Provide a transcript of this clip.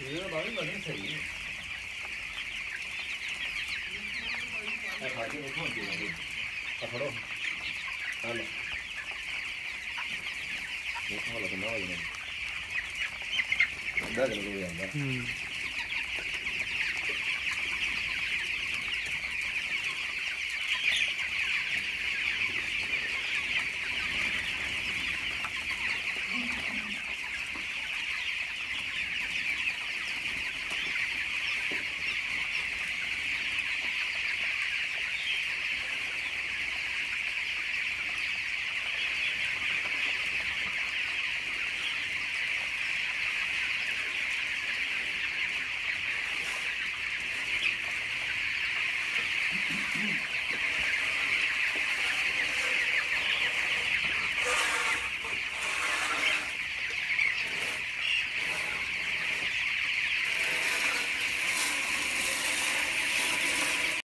ਇਹ ਬਾਈ ਬਣੀ ਸਹੀ। ਇਹ ਖਾ ਕੇ ਦੇਖੋ ਜੀ ਆ ਫੜੋ। ਆ ਲਓ ਦੇਖੋ ਹਾਲਾ ਕਿੰਨਾ ਹੋ ਜਾਣਾ ਅੱਧਾ ਕਿਲੋ ਹੋ ਜਾਂਦਾ। ਹੂੰ।